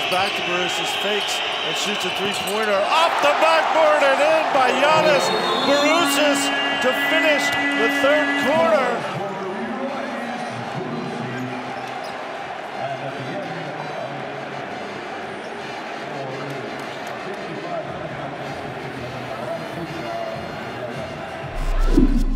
goes back to Bourousis, fakes, and shoots a three-pointer off the backboard and in by Giannis Bourousis to finish the third quarter. you